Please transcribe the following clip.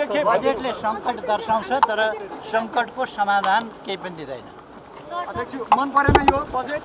बजेटले सङ्कट दर्शाउँछ तर सङ्कटको समाधान केही पनि दिँदैन। मन परेन यो बजेट?